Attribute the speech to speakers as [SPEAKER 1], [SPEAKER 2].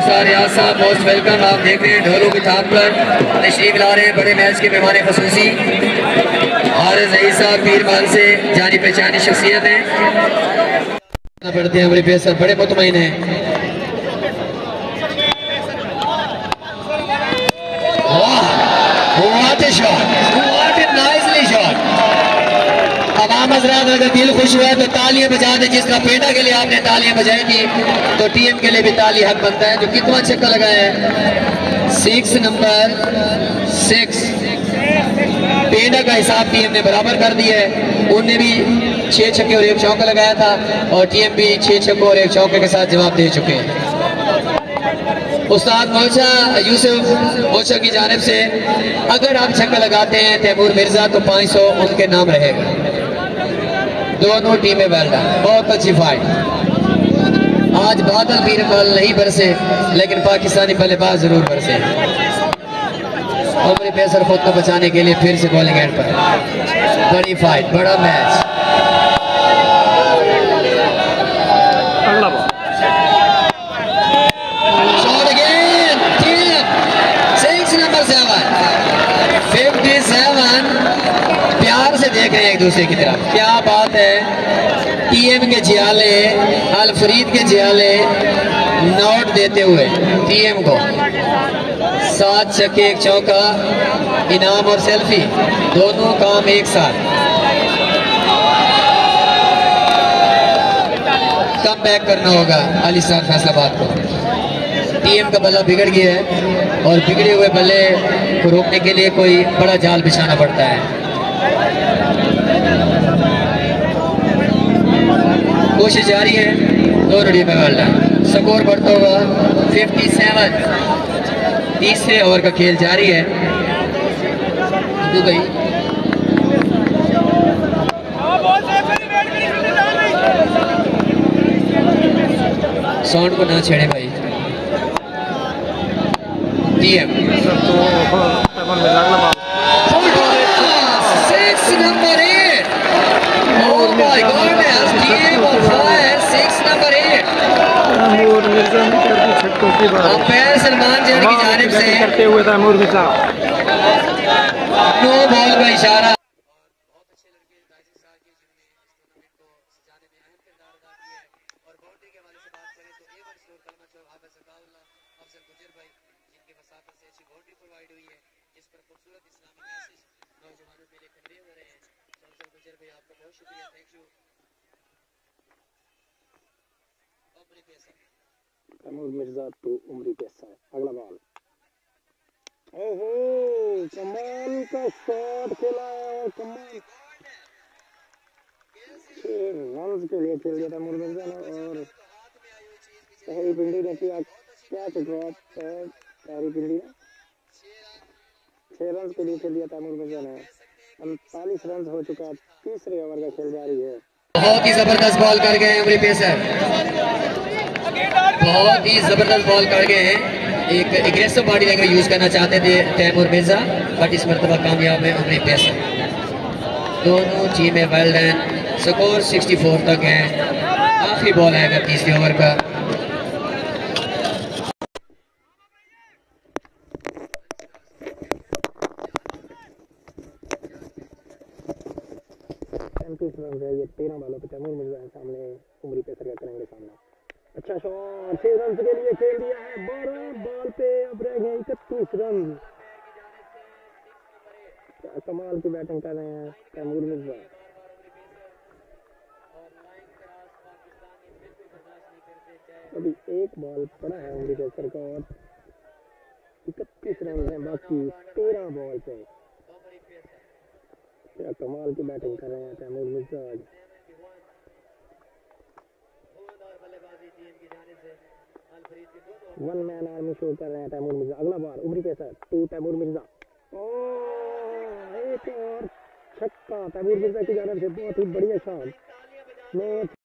[SPEAKER 1] استاد ریاض صاحب most welcome آپ دیکھ رہے ہیں ڈھولو کی تھام پر. تشریف لا رہے ہیں بڑے میچ کے مہمان خصوصی. حارض عید صاحب پیر بال سے جانی پہچانی شخصیت ہیں. بڑھتے ہیں ہماری پیسر بڑے مطمئن ہیں. واہ واہ شاہ عوام حضرات اگر دل خوش ہوا تو تالیاں بجا دیں جس کا پیٹا کے لیے آپ نے تالیاں بجائی تھی، تو ٹی ایم کے لیے بھی تالی حق بنتا ہے، جو کتنا اچھا چکا لگایا ہے۔ سیکس نمبر سیکس پینڈا کا حساب ٹی ایم نے برابر کر دیا ہے۔ ان نے بھی چھ چھکے اور ایک چوکا لگایا تھا، اور ٹی ایم بھی چھ چکے اور ایک چوکے کے ساتھ جواب دے چکے ہیں۔ استاد موچا یوسف موچا کی جانب سے، اگر آپ چھکا لگاتے ہیں تیمور مرزا، تو پانچ سو ان کے نام رہے گا۔ دونوں ٹیمیں بلڈا بہت اچھی فائٹ آج بادل پیر بال نہیں برسے، لیکن پاکستانی بلے باز ضرور برسے۔ عمر پیسر خود کو بچانے کے لیے پھر سے گولنگ ہینڈ پر۔ بڑی فائٹ بڑا میچ دیکھ رہے ہیں ایک دوسرے کی طرف۔ کیا بات ہے؟ ٹی ایم کے جیالے الفرید کے جیالے نوٹ دیتے ہوئے ٹی ایم کو۔ سات چکے ایک چوکا، انعام اور سیلفی، دونوں کام ایک ساتھ۔ کم بیک کرنا ہوگا علی صاحب فیصلہ بات کو۔ ٹی ایم کا بلہ بگڑ گیا ہے اور بگڑے ہوئے بلے کو روکنے کے لیے کوئی بڑا جال بچھانا پڑتا ہے۔ کوشش جاری ہے دو رڑی میں والدہ سکور بڑھتا ہوگا ففٹی سیون تیسرے اوور کا کھیل جاری ہے دو گئی ساؤنڈ کو نہ چھیڑے بھائی ٹی ایم سر
[SPEAKER 2] تو تیمور مرزا اگلا ball
[SPEAKER 1] Six number eight. Oh my goodness. Team of fire. Six number eight.
[SPEAKER 2] Taimur Mirza نے کر دی چھکوں کی بات امپائر
[SPEAKER 1] سلمان کی جانب سے کرتے ہوئے
[SPEAKER 2] تیمور
[SPEAKER 1] نو بال کا اشارہ۔
[SPEAKER 3] تیمور مرزا تو عمری پیسہ ہے اگلا بال اوہو کمال کا شاٹ کھیلا ہے کمال چھ رنز کے لیے کھیل دیا تیمور مرزا نے اور پہلی پنڈی نے کیا کیچ ڈراپ ہے پہلی پنڈی نے چھ رنز کے لیے کھیل دیا تیمور مرزا نے انتالیس رنز ہو چکا ہے تیسرے اوور کا کھیل جاری ہے
[SPEAKER 1] بہت ہی زبردست بال کر گئے ہیں عمری پیسر بہت ہی زبردست بال کر گئے ہیں۔ ایک اگریسو باڈی لینگویج یوز کرنا چاہتے تھے تیمور مرزا بٹ اس مرتبہ کامیاب ہے عمری پیسر دونوں ٹیمیں well done score sixty four تک ہے آخری بال آئے گا تیسری اوور کا۔
[SPEAKER 3] یہ تیرہ بالوں پہ تیمور مرزا ہے سامنے عمری پیسر کا کریں گے سامنا اچھا شاٹ چھ رنز کے لیے کھیل دیا ہے، بارہ بال پہ اب رہ گئے اکتیس رن کمال کی بیٹنگ کر رہے ہیں تیمور مرزا۔ ابھی ایک بال پڑا ہے عمری پیسر کا اور اکتیس رن ہیں، باقی تیرہ بال پہ۔ کمال کی بیٹنگ کر رہے ہیں Taimur Mirza. One man army show کر رہے ہیں تیمور مرزا اگلا بار عمری پیسر ٹو تیمور مرزا ایک اور چھکا تیمور مرزا کی جانب سے بہت ہی بڑھیا شان میں